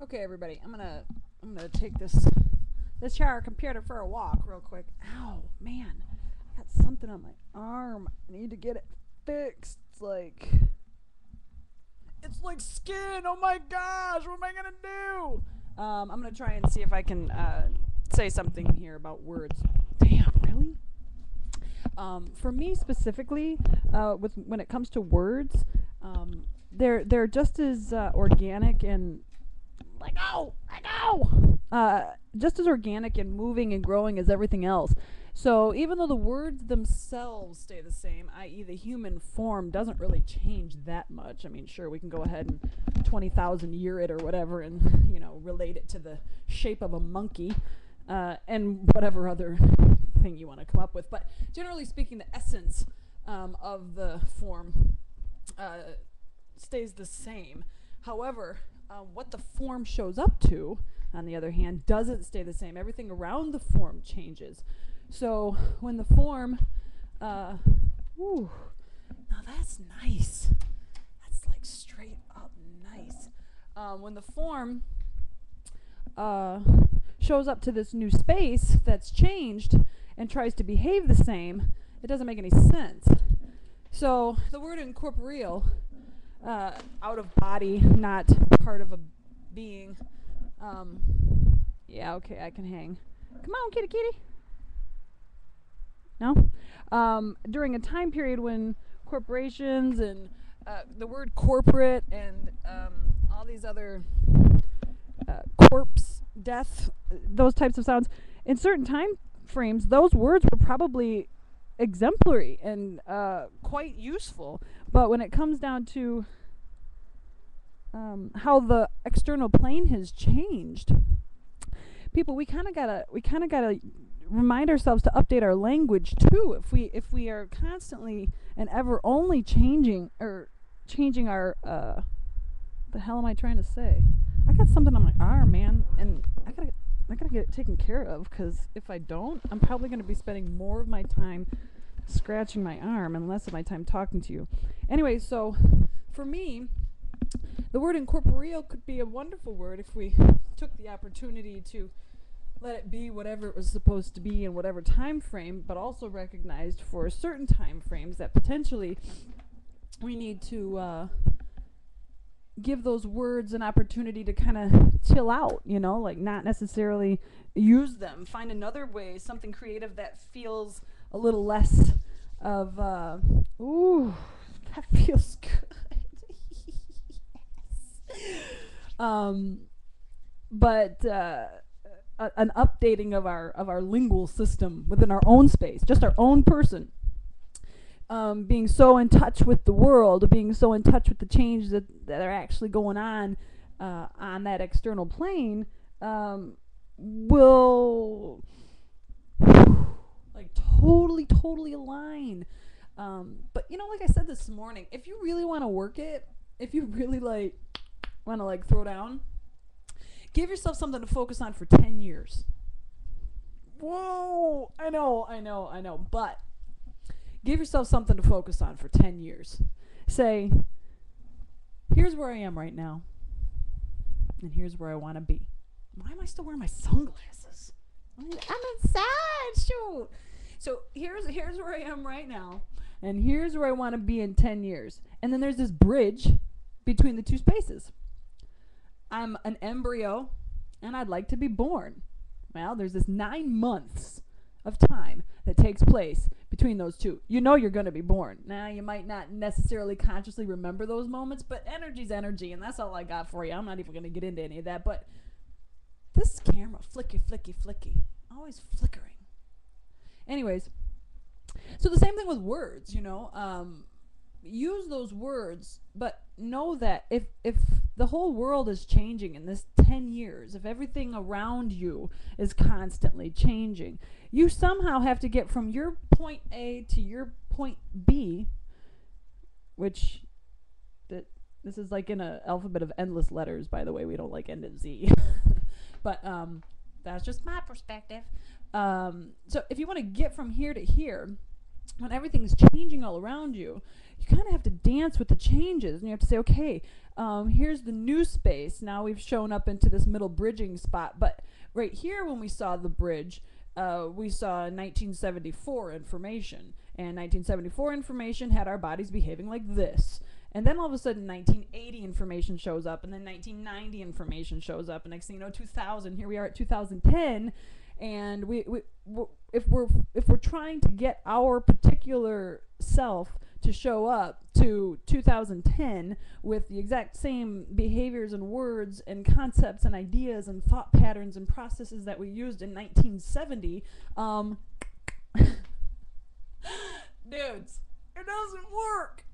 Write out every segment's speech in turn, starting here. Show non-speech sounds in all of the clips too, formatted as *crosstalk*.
Okay, everybody, I'm gonna I'm gonna take this this shower computer for a walk real quick. Ow, man, I got something on my arm. I need to get it fixed. It's like it's like skin. Oh my gosh, what am I gonna do? Um, I'm gonna try and see if I can uh, say something here about words. Damn, really? Um, for me specifically, uh, with when it comes to words, um, they're they're just as uh, organic and let go, let go, uh, just as organic and moving and growing as everything else. So even though the words themselves stay the same, i.e., the human form doesn't really change that much. I mean, sure, we can go ahead and twenty thousand year it or whatever, and you know, relate it to the shape of a monkey, uh, and whatever other thing you want to come up with. But generally speaking, the essence um, of the form uh, stays the same. However, uh, what the form shows up to, on the other hand, doesn't stay the same. Everything around the form changes. So when the form, uh, now that's nice. That's like straight up nice. Um, when the form uh, shows up to this new space that's changed and tries to behave the same, it doesn't make any sense. So the word incorporeal, uh, out of body, not part of a being. Um, yeah, okay, I can hang. Come on, kitty, kitty. No? Um, during a time period when corporations and uh, the word corporate and um, all these other uh, corpse, death, those types of sounds, in certain time frames, those words were probably exemplary and uh, quite useful. But when it comes down to um, how the external plane has changed, people, we kind of gotta, we kind of gotta remind ourselves to update our language too. If we, if we are constantly and ever only changing or changing our, uh, the hell am I trying to say? I got something on my arm, man, and I gotta, I gotta get it taken care of. Cause if I don't, I'm probably gonna be spending more of my time scratching my arm and less of my time talking to you. Anyway, so for me, the word incorporeal could be a wonderful word if we took the opportunity to let it be whatever it was supposed to be in whatever time frame, but also recognized for certain time frames that potentially we need to uh, give those words an opportunity to kind of chill out, you know, like not necessarily use them. Find another way, something creative that feels a little less of, uh, ooh, *laughs* that feels good. yes. *laughs* Um, but uh, a, an updating of our of our lingual system within our own space, just our own person. Um, being so in touch with the world, being so in touch with the changes that, that are actually going on uh, on that external plane, um, will like totally, totally align. Um, but you know, like I said this morning, if you really want to work it, if you really like want to like throw down, give yourself something to focus on for 10 years. Whoa, I know, I know, I know, but give yourself something to focus on for 10 years. Say, here's where I am right now, and here's where I want to be. Why am I still wearing my sunglasses? I'm inside, shoot. So here's here's where I am right now, and here's where I want to be in 10 years. And then there's this bridge between the two spaces. I'm an embryo and I'd like to be born. Well, there's this nine months of time that takes place between those two. You know you're going to be born. Now, you might not necessarily consciously remember those moments, but energy's energy, and that's all I got for you. I'm not even going to get into any of that, but this camera, flicky, flicky, flicky, always flickering. Anyways, so the same thing with words, you know. Um, use those words, but know that if if the whole world is changing in this 10 years, if everything around you is constantly changing, you somehow have to get from your point A to your point B, which that this is like in an alphabet of endless letters, by the way. We don't like end in Z. *laughs* but um that's just my perspective. Um, so if you want to get from here to here, when everything's changing all around you, you kind of have to dance with the changes and you have to say, okay, Um, here's the new space. Now we've shown up into this middle bridging spot. But right here, when we saw the bridge, uh, we saw 1974 information. And 1974 information had our bodies behaving like this. And then all of a sudden, 1980 information shows up, and then 1990 information shows up, and next thing you know, 2000. Here we are at 2010, and we, we w- if we're if we're trying to get our particular self to show up to 2010 with the exact same behaviors and words and concepts and ideas and thought patterns and processes that we used in 1970, um, *laughs* dudes, it doesn't work.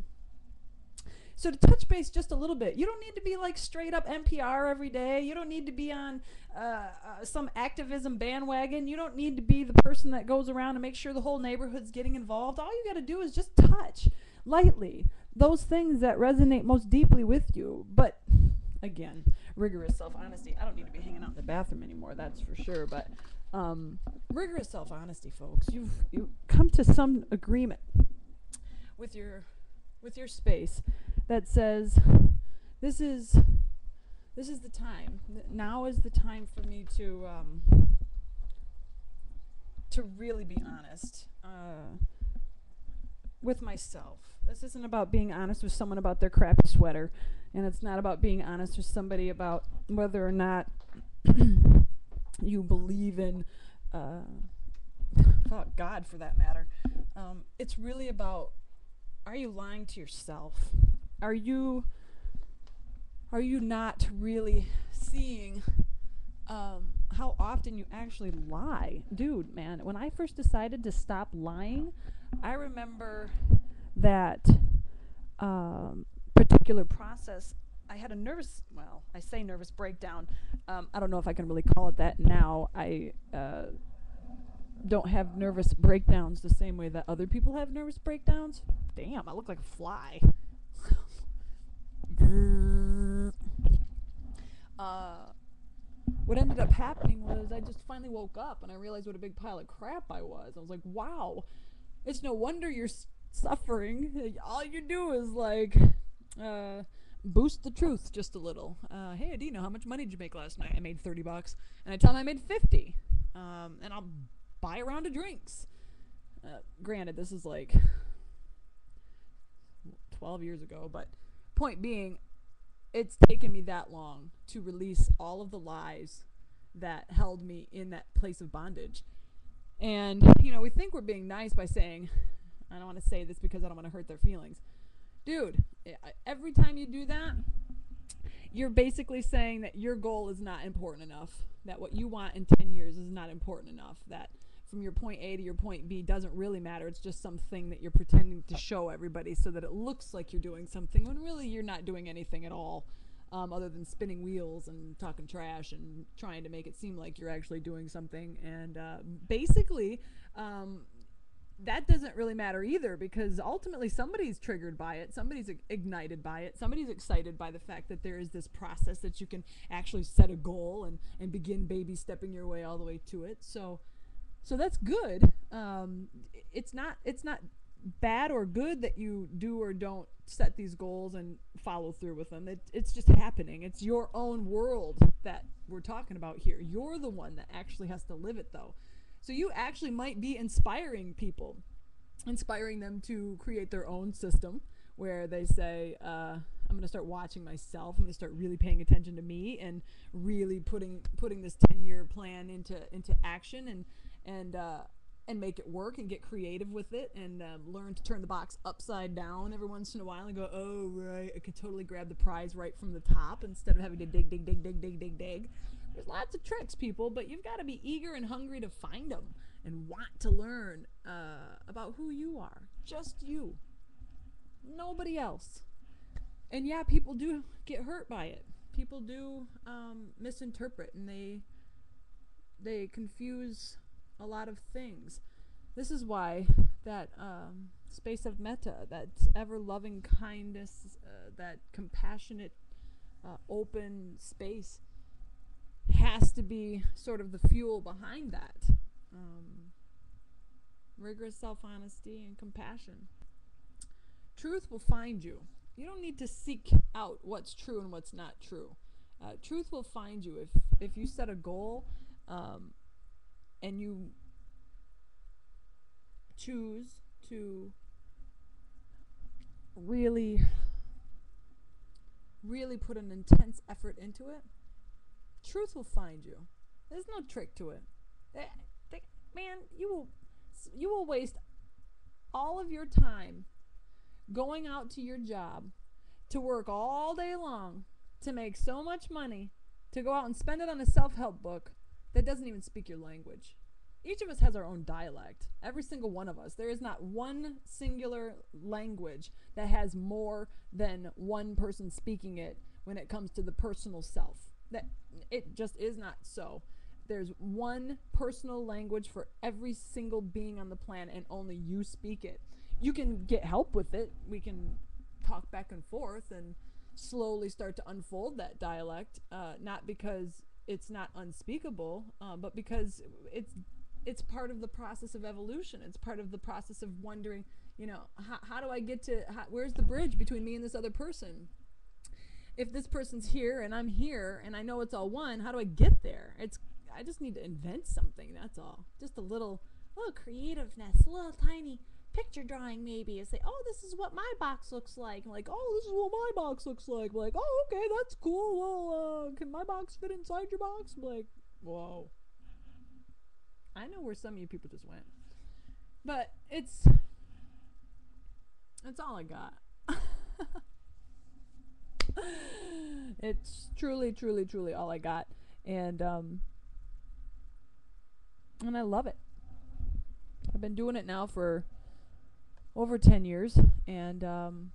So to touch base just a little bit, you don't need to be like straight up NPR every day. You don't need to be on uh, uh, some activism bandwagon. You don't need to be the person that goes around and makes sure the whole neighborhood's getting involved. All you got to do is just touch lightly those things that resonate most deeply with you. But again, rigorous self honesty. I don't need to be hanging out in the bathroom anymore. That's for sure. But um, rigorous self honesty, folks. You've you come to some agreement with your with your space that says this is this is the time. Now is the time for me to um, to really be honest uh, with myself. This isn't about being honest with someone about their crappy sweater, and it's not about being honest with somebody about whether or not *clears throat* you believe in uh, *laughs* God for that matter. Um, it's really about are you lying to yourself? Are you are you not really seeing um, how often you actually lie, dude? Man, when I first decided to stop lying, I remember that um, particular process. I had a nervous, well, I say nervous breakdown. Um, I don't know if I can really call it that now. I uh, don't have nervous breakdowns the same way that other people have nervous breakdowns. Damn, I look like a fly. Uh, what ended up happening was I just finally woke up and I realized what a big pile of crap I was. I was like, wow, it's no wonder you're suffering. *laughs* All you do is like uh, boost the truth just a little. Uh, hey, Adena, how much money did you make last night? I made 30 bucks. And I tell them I made 50. Um, and I'll buy a round of drinks. Uh, granted, this is like 12 years ago, but point being, it's taken me that long to release all of the lies that held me in that place of bondage. And, you know, we think we're being nice by saying, I don't want to say this because I don't want to hurt their feelings. Dude, every time you do that, you're basically saying that your goal is not important enough, that what you want in 10 years is not important enough, that from your point A to your point B doesn't really matter. It's just something that you're pretending to show everybody so that it looks like you're doing something when really you're not doing anything at all. Um, other than spinning wheels and talking trash and trying to make it seem like you're actually doing something. And uh, basically, um, that doesn't really matter either because ultimately somebody's triggered by it, somebody's ignited by it, somebody's excited by the fact that there is this process that you can actually set a goal and, and begin baby stepping your way all the way to it. So, so that's good. Um, it's not it's not bad or good that you do or don't set these goals and follow through with them. It, it's just happening. It's your own world that we're talking about here. You're the one that actually has to live it though. So you actually might be inspiring people, inspiring them to create their own system where they say, uh, "I'm going to start watching myself. I'm going to start really paying attention to me and really putting putting this 10-year plan into into action and and uh, and make it work and get creative with it and um, learn to turn the box upside down every once in a while and go, oh right, I could totally grab the prize right from the top instead of having to dig, dig, dig, dig, dig, dig, dig. There's lots of tricks, people, but you've got to be eager and hungry to find them and want to learn uh, about who you are, just you, nobody else. And yeah, people do get hurt by it. People do um, misinterpret and they they confuse a lot of things. This is why that um, space of metta, that ever loving kindness, uh, that compassionate, uh, open space has to be sort of the fuel behind that. Um, rigorous self honesty and compassion. Truth will find you. you don't need to seek out what's true and what's not true. Uh, truth will find you if if you set a goal um, and you choose to really really put an intense effort into it truth will find you. There's no trick to it. Eh, man you will you will waste all of your time going out to your job to work all day long to make so much money to go out and spend it on a self-help book that doesn't even speak your language each of us has our own dialect every single one of us. There is not one singular language that has more than one person speaking it when it comes to the personal self. That it just is not so. There's one personal language for every single being on the planet and only you speak it. You can get help with it. We can talk back and forth and slowly start to unfold that dialect uh, not because it's not unspeakable uh, but because it's it's part of the process of evolution. It's part of the process of wondering you know how, how do i get to how, where's the bridge between me and this other person? If this person's here and i'm here and i know it's all one how do i get there? It's i just need to invent something that's all. Just a little little creativeness a little tiny picture drawing maybe. And say oh this is what my box looks like. I'm like oh this is what my box looks like. I'm like oh okay that's cool. Well uh, can my box fit inside your box? I'm like whoa I know where some of you people just went. But it's that's all I got. *laughs* it's truly, truly, truly all I got. And um and I love it. I've been doing it now for over 10 years and um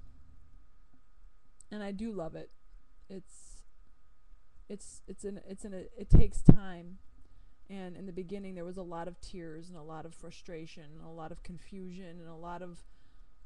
and I do love it. It's it's it's an it's an it takes time and in the beginning there was a lot of tears and a lot of frustration and a lot of confusion and a lot of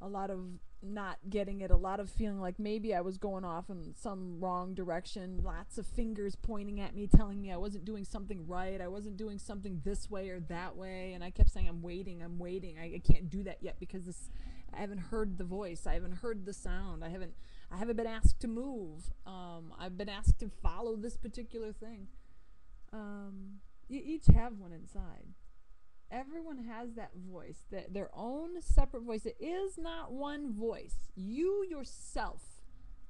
a lot of not getting it a lot of feeling like maybe i was going off in some wrong direction lots of fingers pointing at me telling me i wasn't doing something right i wasn't doing something this way or that way. And i kept saying i'm waiting i'm waiting. I, I can't do that yet because this i haven't heard the voice. I haven't heard the sound. I haven't i haven't been asked to move. Um, i've been asked to follow this particular thing. Um, you each have one inside. Everyone has that voice, that their own separate voice. It is not one voice. You yourself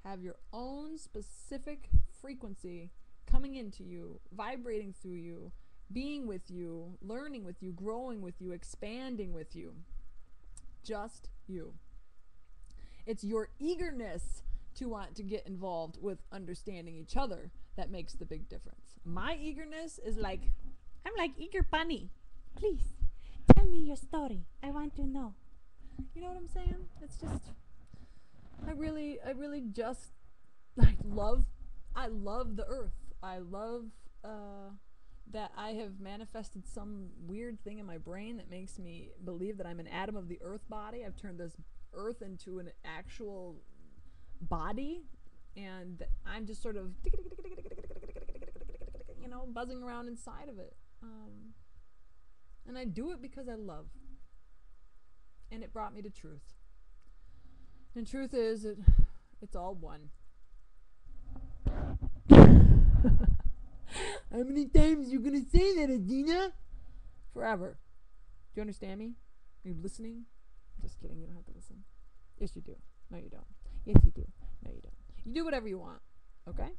have your own specific frequency coming into you, vibrating through you, being with you, learning with you, growing with you, expanding with you. Just you. It's your eagerness to want to get involved with understanding each other that makes the big difference. My eagerness is like, I'm like eager bunny. Please tell me your story. I want to know. You know what I'm saying? It's just, I really, I really just like love, I love the earth. I love uh, that I have manifested some weird thing in my brain that makes me believe that I'm an atom of the earth body. I've turned this earth into an actual body and I'm just sort of you know buzzing around inside of it um, and I do it because I love. And it brought me to truth. And truth is it it's all one. *laughs* How many times you gonna say that Adena? Forever. Do you understand me? Are you listening? Just kidding you don't have to listen. Yes you do. No you don't. Yes you do. No you don't. You do whatever you want, okay?